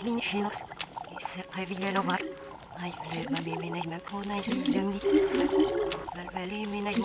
Bezieninghenos revielora ai le mame menai ma kona i lumni val vale menai